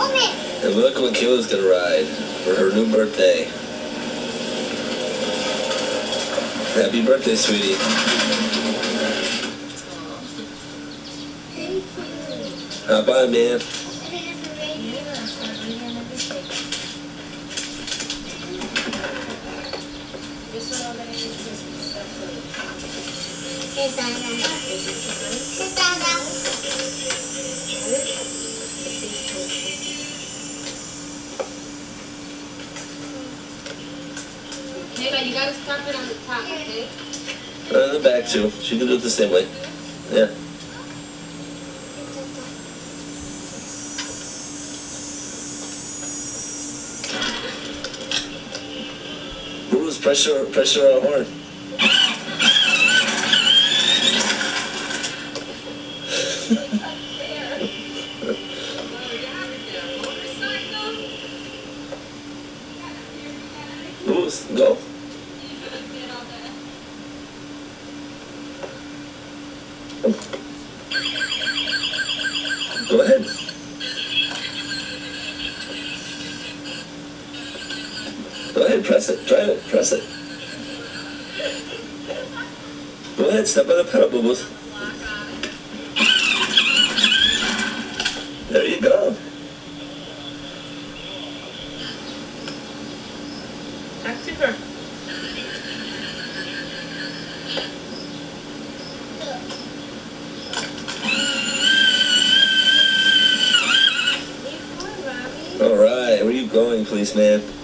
And look what Keila's gonna ride for her new birthday. Happy birthday, sweetie. Hop on, man. Keila, you gotta stop it on the top, okay? Uh, in the back too. She can do it the same way. Yeah. Pressure, pressure horn. Bruce, go. Go ahead. Press it. Try it. Press it. Go ahead, step on the pedal, boo. There you go. Back to. Where are you going, policeman?